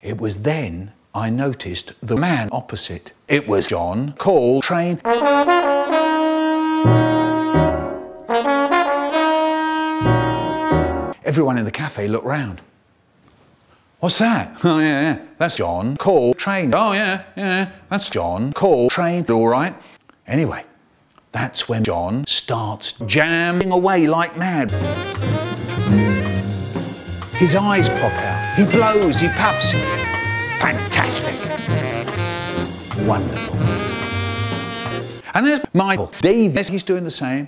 It was then I noticed the man opposite. It was John Call Coltrane. Everyone in the cafe looked round. What's that? Oh, yeah, yeah. That's John Call Coltrane. Oh, yeah, yeah. That's John Call Coltrane. All right. Anyway, that's when John starts jamming away like mad. His eyes pop out. He blows, he puffs. Fantastic. Wonderful. And there's Michael. Dave, he's doing the same.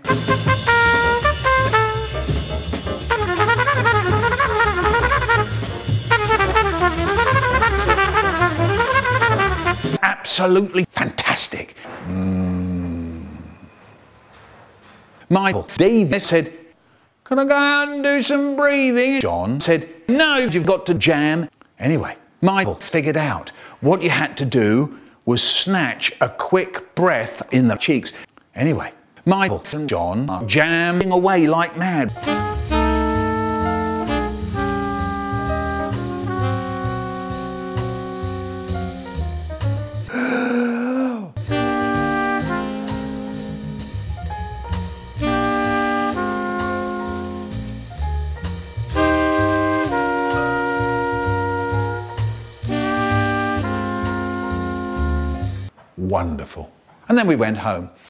Absolutely fantastic. Mm. Michael, Dave said, can I go out and do some breathing? John said, No, you've got to jam. Anyway, Michael figured out what you had to do was snatch a quick breath in the cheeks. Anyway, Michael and John are jamming away like mad. Wonderful. And then we went home.